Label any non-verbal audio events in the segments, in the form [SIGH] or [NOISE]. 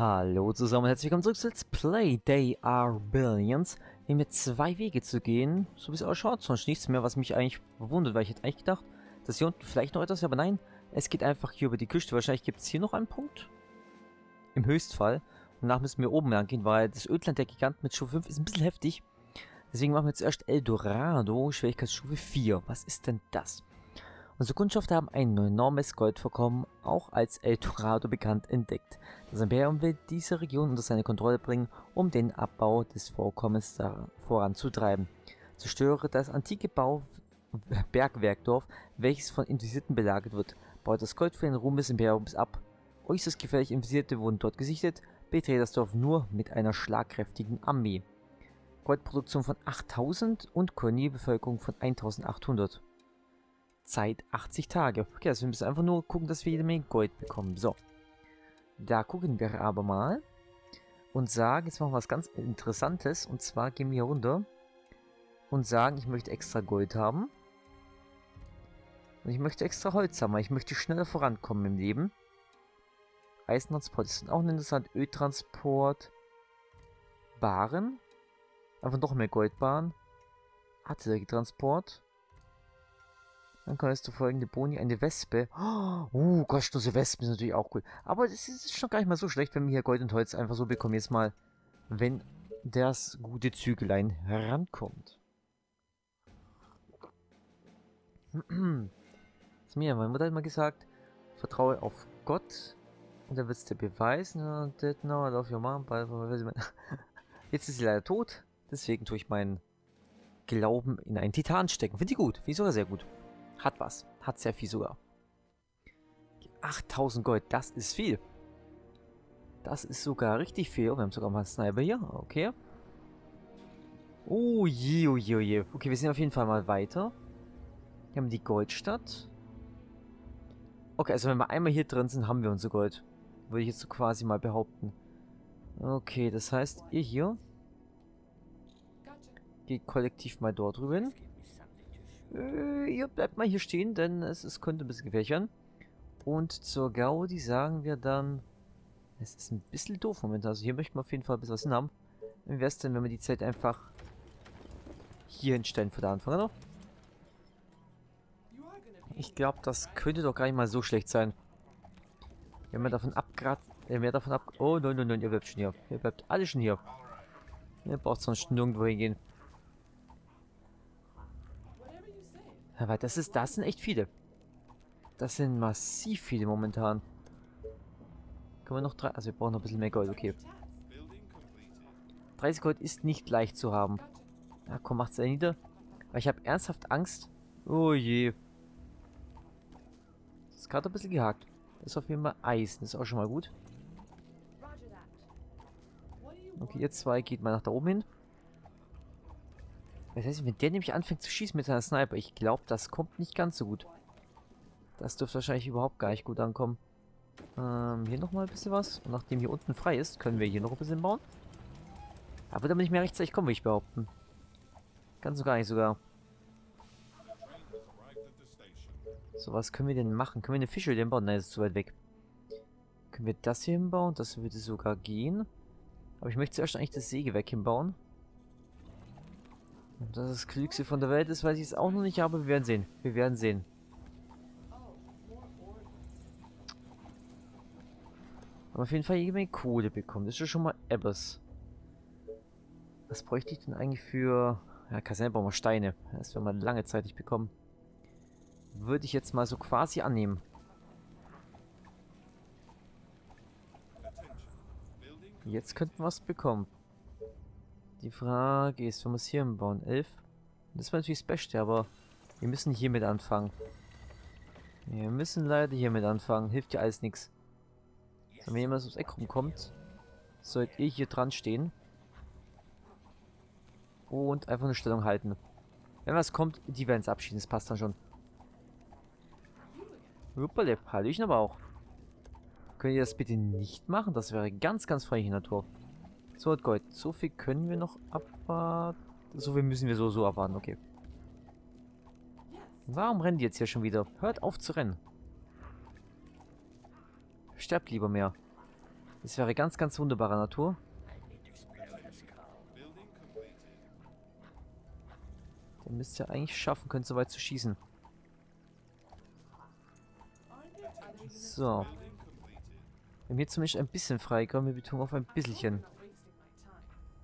Hallo zusammen, herzlich willkommen zurück zu Let's Play They Are Billions. Wir haben jetzt zwei Wege zu gehen, so wie es ausschaut, sonst nichts mehr, was mich eigentlich wundert, weil ich hätte eigentlich gedacht, dass hier unten vielleicht noch etwas, aber nein, es geht einfach hier über die Küste. Wahrscheinlich gibt es hier noch einen Punkt. Im Höchstfall. Danach müssen wir oben lang gehen, weil das Ödland der Gigant mit Stufe 5 ist ein bisschen heftig. Deswegen machen wir jetzt erst Eldorado, Schwierigkeitsstufe 4. Was ist denn das? Unsere Kundschafter haben ein enormes Goldvorkommen, auch als El Dorado bekannt, entdeckt. Das Imperium will diese Region unter seine Kontrolle bringen, um den Abbau des Vorkommens voranzutreiben. Zerstöre das antike Bau Bergwerkdorf, welches von Infizierten belagert wird. Baut das Gold für den Ruhm des Imperiums ab. Äußerst gefährliche Infizierte wurden dort gesichtet. Betrete das Dorf nur mit einer schlagkräftigen Armee. Goldproduktion von 8000 und Koloniebevölkerung von 1800. Zeit 80 Tage. Okay, also wir müssen einfach nur gucken, dass wir jede Menge Gold bekommen. So. Da gucken wir aber mal. Und sagen, jetzt machen wir was ganz Interessantes. Und zwar gehen wir hier runter. Und sagen, ich möchte extra Gold haben. Und ich möchte extra Holz haben, weil ich möchte schneller vorankommen im Leben. Eisentransport ist auch interessant. Öltransport. Baren. Einfach noch mehr Goldbahn. Artillerietransport. Dann kannst du folgende Boni, eine Wespe. Oh, kostenlose Wespen ist natürlich auch cool. Aber es ist schon gar nicht mal so schlecht, wenn wir hier Gold und Holz einfach so bekommen. Jetzt mal, wenn das gute Zügelein herankommt. Das mir, meine Mutter hat mal gesagt, vertraue auf Gott und er wird es dir beweisen. [LAUGHS] Jetzt ist sie leider tot, deswegen tue ich meinen Glauben in einen Titan stecken. Finde ich gut, finde ich sogar sehr gut. Hat was. Hat sehr viel sogar. 8000 Gold, das ist viel. Das ist sogar richtig viel. Oh, wir haben sogar mal einen Sniper hier. Okay. Oh je, oh je, oh je. Okay, wir sind auf jeden Fall mal weiter. Wir haben die Goldstadt. Okay, also wenn wir einmal hier drin sind, haben wir unser Gold. Würde ich jetzt so quasi mal behaupten. Okay, das heißt, ihr hier geht kollektiv mal dort drüben. Äh, ihr bleibt mal hier stehen, denn es, es könnte ein bisschen gefächern. Und zur Gaudi sagen wir dann... Es ist ein bisschen doof momentan. Also hier möchten wir auf jeden Fall ein bisschen was haben. Wie wäre es denn, wenn wir die Zeit einfach hier hinstellen für den Anfang, oder? Ich glaube, das könnte doch gar nicht mal so schlecht sein. Wenn wir davon abgrad... Äh, mehr davon ab... Oh, nein, nein, nein, ihr bleibt schon hier. Ihr bleibt alle schon hier. Ihr braucht sonst nirgendwo hingehen. Aber das ist, das sind echt viele. Das sind massiv viele momentan. Können wir noch drei... Also wir brauchen noch ein bisschen mehr Gold, okay. 30 Gold ist nicht leicht zu haben. Na komm, macht's ja nieder. Aber ich habe ernsthaft Angst. Oh je. Das ist gerade ein bisschen gehakt. Das ist auf jeden Fall Eisen. Das ist auch schon mal gut. Okay, ihr zwei geht mal nach da oben hin. Das heißt, wenn der nämlich anfängt zu schießen mit seiner Sniper, ich glaube, das kommt nicht ganz so gut. Das dürfte wahrscheinlich überhaupt gar nicht gut ankommen. Ähm, hier nochmal ein bisschen was. Und nachdem hier unten frei ist, können wir hier noch ein bisschen bauen. Aber ich mehr rechtzeitig komme, will ich behaupten. Ganz so gar nicht sogar. So, was können wir denn machen? Können wir eine Fische denn bauen? Nein, das ist zu weit weg. Können wir das hier hinbauen? Das würde sogar gehen. Aber ich möchte zuerst eigentlich das Sägewerk hinbauen. Ob das Klügste von der Welt ist, weiß ich es auch noch nicht, aber wir werden sehen. Wir werden sehen. Aber auf jeden Fall jede Menge Kohle bekommen. Das ist schon mal etwas. Was bräuchte ich denn eigentlich für... Ja, Kaserne brauchen wir Steine. Das werden wir lange Zeit nicht bekommen. Würde ich jetzt mal so quasi annehmen. Jetzt könnten wir es bekommen. Die Frage ist, wir es hier bauen, 11. Das wäre natürlich das Beste, aber wir müssen hiermit anfangen. Wir müssen leider hiermit anfangen. Hilft ja alles nichts. Wenn jemand aufs Eck rumkommt, sollt ihr hier dran stehen. Und einfach eine Stellung halten. Wenn was kommt, die werden es abschieden. Das passt dann schon. Uppale, Hallöchen aber auch. Könnt ihr das bitte nicht machen? Das wäre ganz, ganz freie Natur. So, Gold. So viel können wir noch abwarten. So viel müssen wir so, so abwarten. Okay. Warum rennt die jetzt hier schon wieder? Hört auf zu rennen. Sterbt lieber mehr. Das wäre ganz, ganz wunderbare Natur. Dann müsst ihr eigentlich schaffen können, so weit zu schießen. So. Wir haben hier zumindest ein bisschen freigekommen. Wir betonen auf ein bisschen.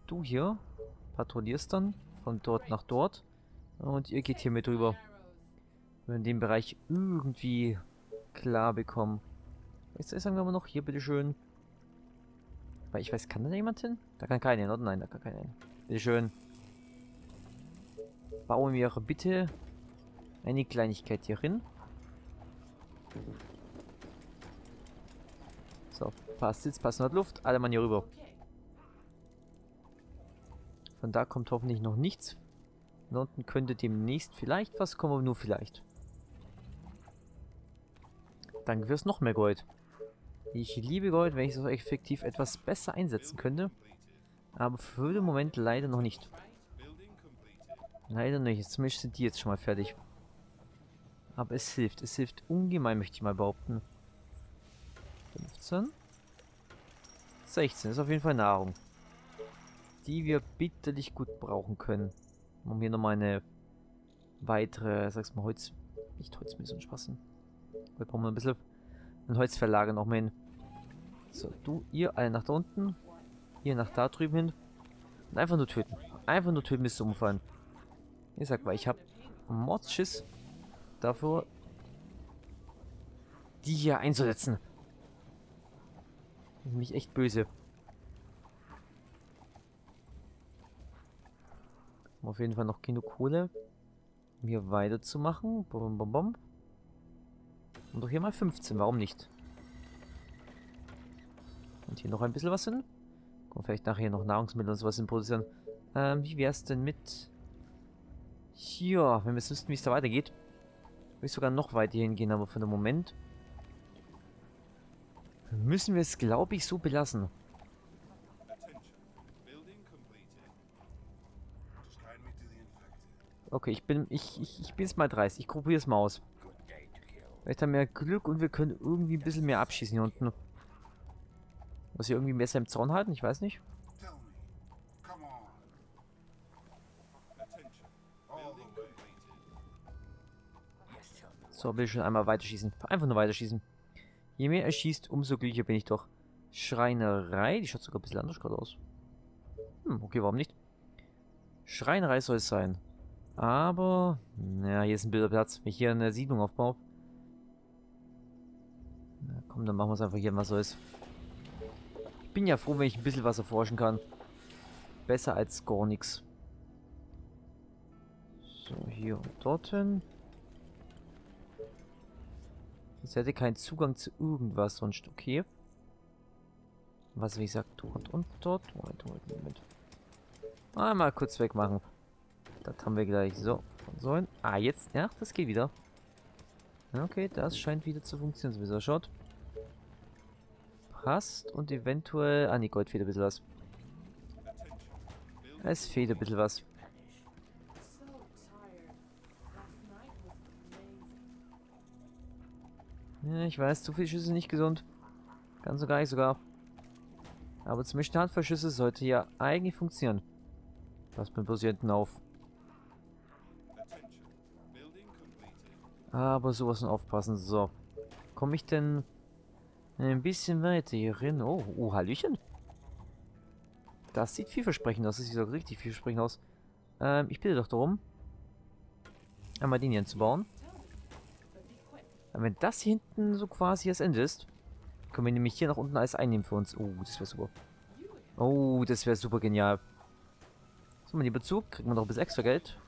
Du hier patrouillierst dann von dort nach dort. Und ihr geht hier mit rüber. Wenn wir dem Bereich irgendwie klar bekommen. Jetzt sagen wir mal noch hier, bitteschön. Weil ich weiß, kann da jemand hin? Da kann keiner hin, oder? Nein, da kann keiner hin. Bitteschön. Bauen wir bitte eine Kleinigkeit hier hin. So, passt Sitz, passt noch Luft. Alle Mann hier rüber. Von da kommt hoffentlich noch nichts. Da unten könnte demnächst vielleicht was kommen, aber nur vielleicht. Danke fürs noch mehr Gold. Ich liebe Gold, wenn ich es effektiv etwas besser einsetzen könnte. Aber für den Moment leider noch nicht. Leider nicht. Zumindest sind die jetzt schon mal fertig. Aber es hilft. Es hilft ungemein, möchte ich mal behaupten. 15. 16. Ist auf jeden Fall Nahrung. Die wir bitterlich gut brauchen können. Um hier nochmal eine weitere, sag's mal, Holz... Nicht Holz, mit so ein Spaß. Wir brauchen ein bisschen ein Holzverlager noch mal hin. So, du, ihr alle nach da unten. Ihr nach da drüben hin. Und einfach nur töten. Einfach nur töten bis zum Umfallen. Ich sag mal, ich hab Mordschiss dafür, die hier einzusetzen. Bin mich echt böse. Auf jeden Fall noch genug Kohle, um hier weiterzumachen. Bom, bom, bom. Und doch hier mal 15, warum nicht? Und hier noch ein bisschen was hin. Kommen vielleicht nachher noch Nahrungsmittel und sowas in produzieren. Ähm, wie wäre es denn mit... Hier, wenn wir es wüssten, wie es da weitergeht. Würde ich sogar noch weiter hingehen, aber für den Moment... Müssen wir es, glaube ich, so belassen. Okay, ich bin ich, ich, ich bin jetzt mal dreist. Ich probiere es mal aus. Vielleicht haben wir Glück und wir können irgendwie ein bisschen mehr abschießen hier unten. Muss ich irgendwie besser im Zaun halten? Ich weiß nicht. So, will ich schon einmal weiterschießen. Einfach nur weiterschießen. Je mehr er schießt, umso glücklicher bin ich doch. Schreinerei, die schaut sogar ein bisschen anders gerade aus. Hm, okay, warum nicht? Schreinerei soll es sein. Aber, naja, hier ist ein Bilderplatz. Wenn ich hier eine Siedlung aufbaue. Na komm, dann machen wir es einfach hier, was so ist. Ich bin ja froh, wenn ich ein bisschen was erforschen kann. Besser als gar nichts. So, hier und dorthin. Ich hätte keinen Zugang zu irgendwas sonst. Okay. Was, wie gesagt, dort und dort. Moment, Moment, Moment. Einmal kurz wegmachen. Das haben wir gleich. So, von so ein. Ah, jetzt. Ja, das geht wieder. Okay, das scheint wieder zu funktionieren. So wie es schaut. Passt. Und eventuell... Ah, nee, Gold fehlt ein bisschen was. Es fehlt ein bisschen was. Ja, ich weiß, zu viele Schüsse nicht gesund. Ganz so gar nicht sogar. Aber zum Beispiel Handverschüsse sollte ja eigentlich funktionieren. Passt mir bloß hier hinten auf. Aber sowas von aufpassen. So. Komme ich denn ein bisschen weiter hier hin? Oh, oh, Hallöchen. Das sieht vielversprechend aus. Das sieht doch richtig vielversprechend aus. Ähm, ich bitte doch darum, einmal den hier hinzubauen. Wenn das hier hinten so quasi das Ende ist, können wir nämlich hier nach unten alles einnehmen für uns. Oh, das wäre super. Oh, das wäre super genial. So, mein lieber Zug, kriegt man noch ein bisschen extra Geld.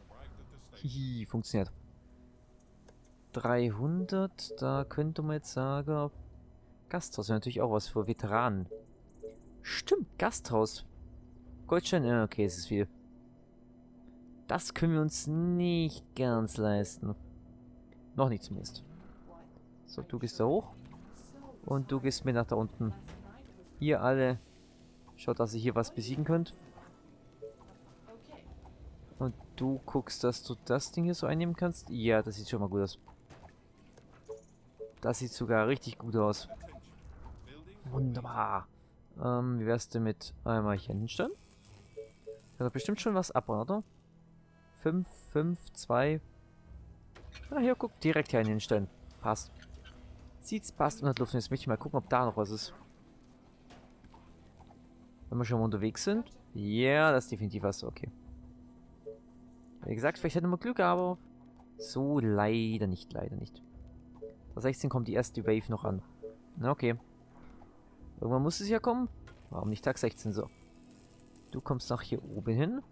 Hihi, funktioniert. 300, da könnte man jetzt sagen... Gasthaus wäre natürlich auch was für Veteranen. Stimmt, Gasthaus. Goldstein, ja, okay, es ist viel. Das können wir uns nicht ganz leisten. Noch nicht zumindest. So, du gehst da hoch. Und du gehst mir nach da unten. Ihr alle. Schaut, dass ihr hier was besiegen könnt. Und du guckst, dass du das Ding hier so einnehmen kannst. Ja, das sieht schon mal gut aus. Das sieht sogar richtig gut aus. Wunderbar. Ähm, wie wär's denn mit einmal hier hinstellen? Da hat bestimmt schon was ab, oder? 5, 5, 2. Ah, hier, guck, direkt hier hinstellen. Passt. Sieht's, passt und hat Luft. Jetzt möchte ich mal gucken, ob da noch was ist. Wenn wir schon mal unterwegs sind. Ja, das ist definitiv was. Okay. Wie gesagt, vielleicht hätten wir Glück, aber so leider nicht, leider nicht. Bei 16 kommt die erste Wave noch an. Na, okay. Irgendwann muss es ja kommen. Warum nicht Tag 16 so? Du kommst nach hier oben hin.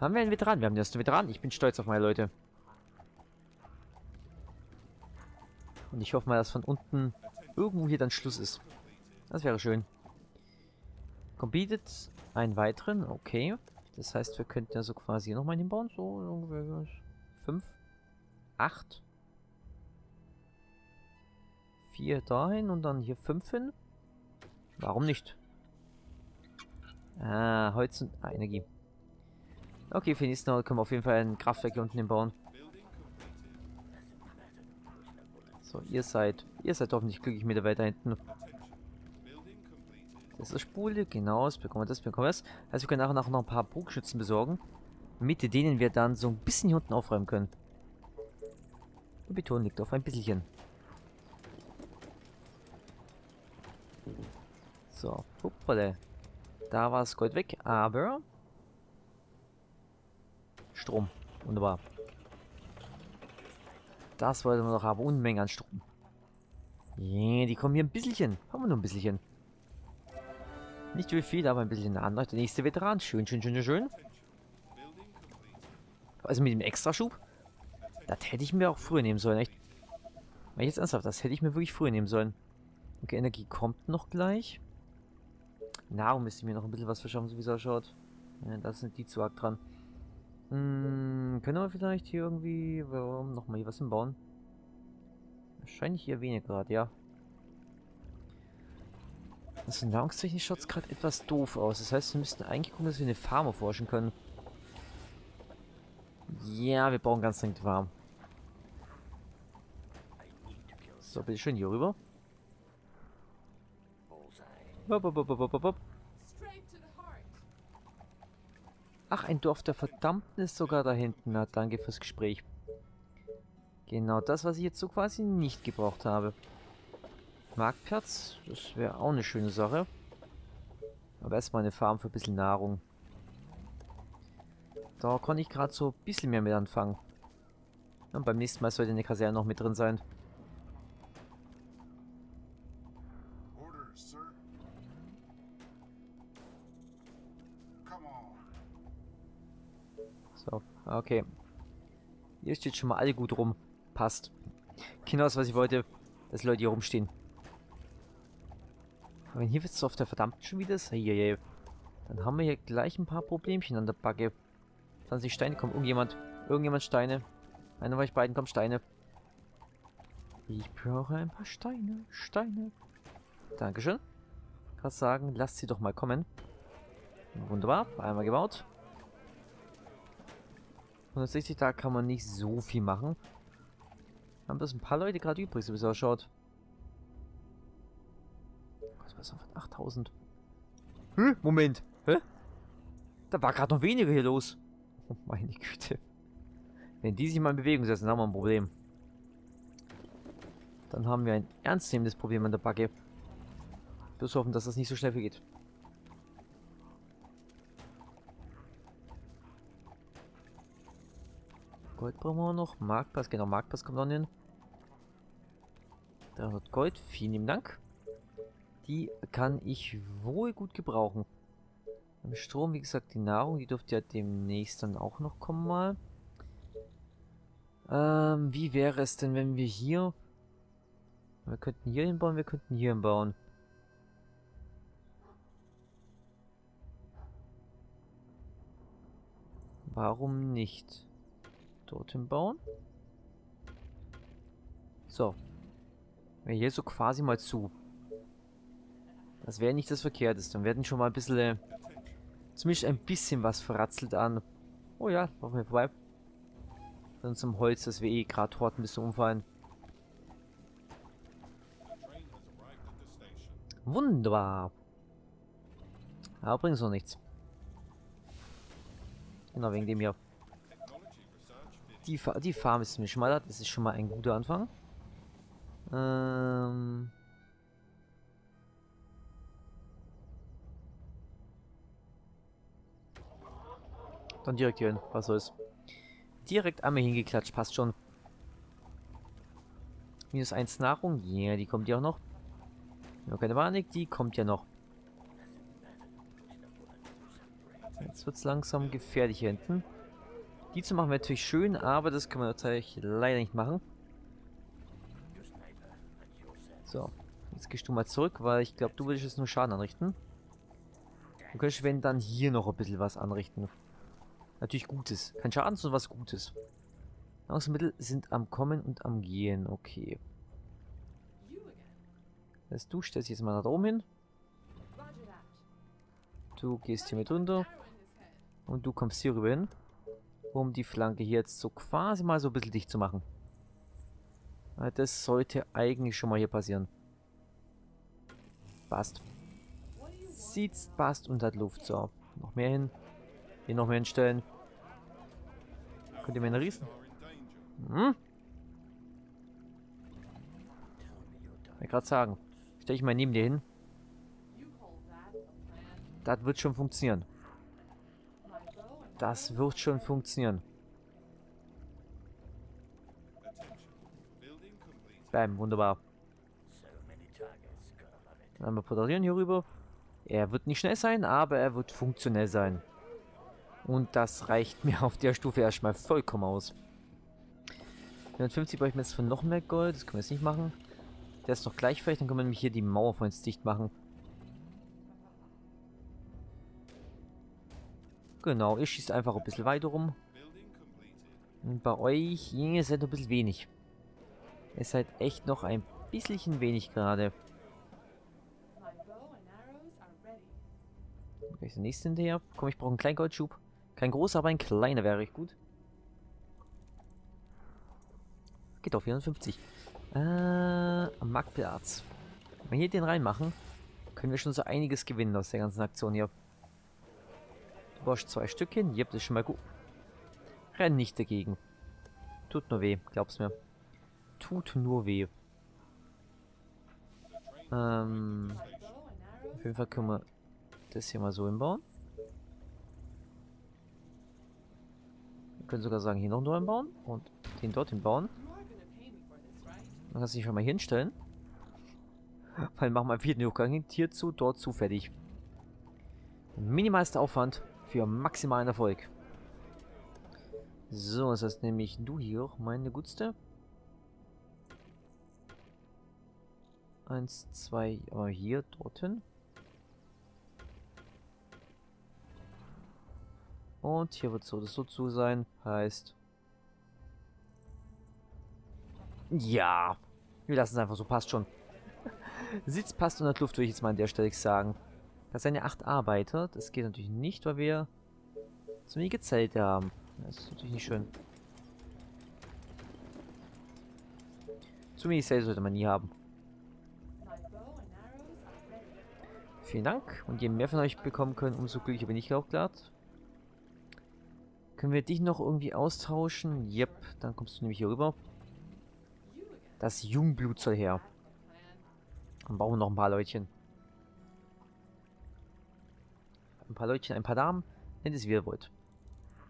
Haben wir einen Veteran? Wir haben den ersten Veteran. Ich bin stolz auf meine Leute. Und ich hoffe mal, dass von unten irgendwo hier dann Schluss ist. Das wäre schön. Completed einen weiteren, okay. Das heißt, wir könnten ja so quasi nochmal hinbauen. So ungefähr 5, 8, 4 dahin und dann hier 5 hin. Warum nicht? Ah, Holz und ah, Energie. Okay, für nächsten Mal können wir auf jeden Fall ein Kraftwerk hier unten hinbauen. So, ihr seid, ihr seid hoffentlich glücklich mit der Welt da hinten. Das ist Spule, genau, das bekommen wir, das bekommen wir. Das. Also wir können nachher noch ein paar Bogenschützen besorgen, mit denen wir dann so ein bisschen hier unten aufräumen können. Der Beton liegt auf ein bisschen. So, hoppale. Da war das Gold weg, aber... Strom. Wunderbar. Das wollten wir noch haben. Unmengen an Strom. Yeah, die kommen hier ein bisschen. Haben wir nur ein bisschen. Nicht wie viel, aber ein bisschen anders. Der nächste Veteran. Schön, schön, schön, schön. Also mit dem Extraschub. Das hätte ich mir auch früher nehmen sollen, echt. Mal jetzt ernsthaft, das hätte ich mir wirklich früher nehmen sollen. Okay, Energie kommt noch gleich. Nahrung müsste ich mir noch ein bisschen was verschaffen, so wie es ausschaut. Ja, da sind die zu arg dran. Hm, können wir vielleicht hier irgendwie warum noch mal hier was hinbauen? Wahrscheinlich hier weniger gerade, ja. Also nahrungstechnisch schaut es gerade etwas doof aus. Das heißt, wir müssten eigentlich gucken, dass wir eine Farm erforschen können. Ja, wir brauchen ganz dringend warm. So, bitte schön hier rüber. Hopp, hopp, hopp, hopp. Ach, ein Dorf der Verdammten ist sogar da hinten. Na, danke fürs Gespräch. Genau das, was ich jetzt so quasi nicht gebraucht habe. Marktplatz, das wäre auch eine schöne Sache. Aber erstmal eine Farm für ein bisschen Nahrung. Da konnte ich gerade so ein bisschen mehr mit anfangen. Und beim nächsten Mal sollte eine Kaserne noch mit drin sein. So, okay. Hier steht schon mal alle gut rum. Passt. Genau das, was ich wollte, dass Leute hier rumstehen. Aber wenn hier wird es auf der verdammten schon wieder ist, dann haben wir hier gleich ein paar Problemchen an der Backe. 20 Steine, kommt irgendjemand. Irgendjemand Steine. Einer von euch beiden kommt Steine. Ich brauche ein paar Steine. Steine. Dankeschön. Kann sagen, lasst sie doch mal kommen. Wunderbar. Einmal gebaut. 160 Tage kann man nicht so viel machen. Haben das ein paar Leute gerade übrig, so wie es ausschaut. Was war 8000? Hä? Moment. Hä? Da war gerade noch weniger hier los. [LAUGHS] Meine Güte. Wenn die sich mal in Bewegung setzen, haben wir ein Problem. Dann haben wir ein ernstzunehmendes Problem an der Backe. Bloß hoffen, dass das nicht so schnell geht. Gold brauchen wir noch. Marktpass, genau, Marktpass kommt dann hin. 300 Gold, vielen lieben Dank. Die kann ich wohl gut gebrauchen. Im Strom, wie gesagt, die Nahrung, die dürfte ja demnächst dann auch noch kommen mal. Ähm, wie wäre es denn, wenn wir hier... Wir könnten hier hinbauen, wir könnten hier hinbauen. Warum nicht? Dorthin bauen. So. Hier so quasi mal zu. Das wäre nicht das Verkehrteste. Dann werden schon mal ein bisschen... Zumindest ein bisschen was verratzelt an. Oh ja, machen wir vorbei. Dann zum Holz, das wir eh gerade horten bis zum Umfallen. Wunderbar. Aber bringt so nichts. Genau, wegen dem hier. Die, Fa die Farm ist mir schmaler. Das ist schon mal ein guter Anfang. Ähm... Dann direkt hier hin. Was soll's. Direkt einmal hingeklatscht. Passt schon. Minus 1 Nahrung. Ja, yeah, die kommt ja auch noch. Nur keine Panik, die kommt ja noch. Jetzt wird es langsam gefährlich hier hinten. Die zu machen wäre natürlich schön, aber das können wir natürlich leider nicht machen. So, jetzt gehst du mal zurück, weil ich glaube, du würdest jetzt nur Schaden anrichten. Du könntest, wenn dann hier noch ein bisschen was anrichten. Natürlich Gutes. Kein Schaden, sondern was Gutes. Nahrungsmittel sind am Kommen und am Gehen. Okay. Das du stellst jetzt mal nach oben hin. Du gehst hier mit runter. Und du kommst hier rüber hin. Um die Flanke hier jetzt so quasi mal so ein bisschen dicht zu machen. Das sollte eigentlich schon mal hier passieren. Passt. Sieht's, passt und hat Luft. So, noch mehr hin. Hier noch mehr hinstellen. Könnt ihr mir einen Riesen? Hm? Ich gerade sagen. Stell ich mal neben dir hin. Das wird schon funktionieren. Das wird schon funktionieren. Bam, wunderbar. Dann wir hier rüber. Er wird nicht schnell sein, aber er wird funktionell sein. Und das reicht mir auf der Stufe erstmal vollkommen aus. 150 brauche ich mir jetzt für noch mehr Gold. Das können wir jetzt nicht machen. Der ist noch gleich vielleicht, dann können wir nämlich hier die Mauer von uns dicht machen. Genau, ihr schießt einfach ein bisschen weiter rum. Und bei euch, ihr seid ein bisschen wenig. Ihr seid echt noch ein bisschen wenig gerade. Gleich der nächste hinterher. Komm, ich brauche einen kleinen Goldschub. Kein großer, aber ein kleiner wäre recht gut. Geht auf 54. Äh, am Marktplatz. Wenn wir hier den reinmachen, können wir schon so einiges gewinnen aus der ganzen Aktion hier. Du brauchst zwei Stückchen. Jep, das ist schon mal gut. Renn nicht dagegen. Tut nur weh, glaub's mir. Tut nur weh. Ähm, auf jeden Fall können wir das hier mal so hinbauen. Können sogar sagen, hier noch einen bauen und den dort hinbauen. Man kann sich schon mal hinstellen. [LAUGHS] Weil machen wir einfach den Durchgang hier zu, dort zu, fertig. Minimalster Aufwand für maximalen Erfolg. So, das heißt nämlich du hier, meine Gutste. Eins, zwei, aber hier, dorthin. Und hier wird so das so zu sein. Heißt, Ja. Wir lassen es einfach so, passt schon. [LAUGHS] Sitz passt unter Luft, würde ich jetzt mal an der Stelle sagen. Das sind ja acht Arbeiter. Das geht natürlich nicht, weil wir zu wenige Zelte haben. Das ist natürlich nicht schön. Zu wenig Zelte sollte man nie haben. Vielen Dank. Und je mehr von euch bekommen können, umso glücklicher bin ich auch gerade. Können wir dich noch irgendwie austauschen? Yep, dann kommst du nämlich hier rüber. Das Jungblut soll her. Dann brauchen wir noch ein paar Leutchen. Ein paar Leutchen, ein paar Damen. Nennt es wie ihr wollt.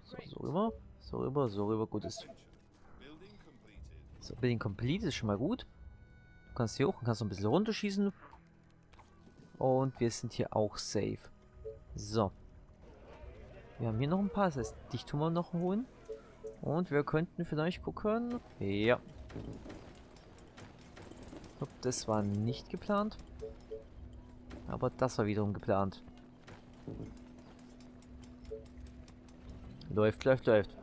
So, so rüber. So rüber, so rüber. Gut ist. So, Building complete ist schon mal gut. Du kannst hier hoch und kannst noch ein bisschen runterschießen. Und wir sind hier auch safe. So. Wir haben hier noch ein paar, das heißt, dich tun wir noch holen. Und wir könnten vielleicht gucken. Ja. Das war nicht geplant. Aber das war wiederum geplant. Läuft, läuft, läuft.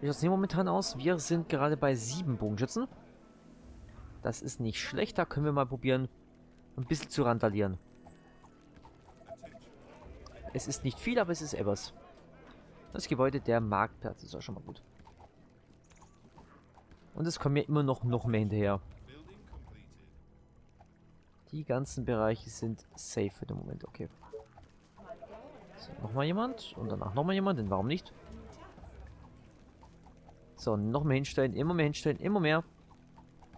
Wie sieht momentan aus? Wir sind gerade bei sieben Bogenschützen. Das ist nicht schlecht. Da können wir mal probieren, ein bisschen zu randalieren. Es ist nicht viel, aber es ist etwas. Das Gebäude der Marktplatz ist auch schon mal gut. Und es kommen ja immer noch, noch mehr hinterher. Die ganzen Bereiche sind safe für den Moment, okay. So, nochmal jemand und danach nochmal jemand, denn warum nicht? So, noch mehr hinstellen, immer mehr hinstellen, immer mehr.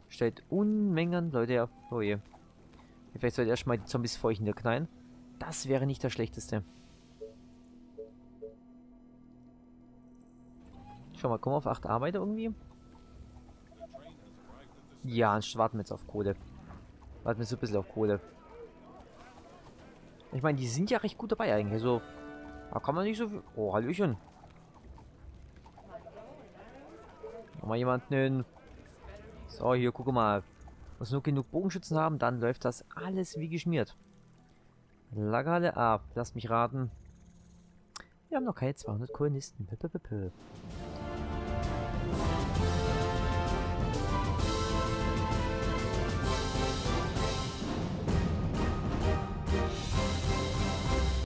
Stellt Unmengen Leute her. Oh je. Vielleicht sollte erstmal die Zombies vor euch niederknallen. Das wäre nicht das Schlechteste. Schau mal, kommen wir auf 8 Arbeiter irgendwie? Ja, dann warten wir jetzt auf Kohle. Warten wir so ein bisschen auf Kohle. Ich meine, die sind ja recht gut dabei eigentlich. Also, da kann man nicht so viel... Oh, Hallöchen. Nochmal jemanden. So, hier, guck mal. Muss nur genug Bogenschützen haben, dann läuft das alles wie geschmiert. Lagerhalle ab. Lasst mich raten. Wir haben noch keine 200 Kolonisten. P -p -p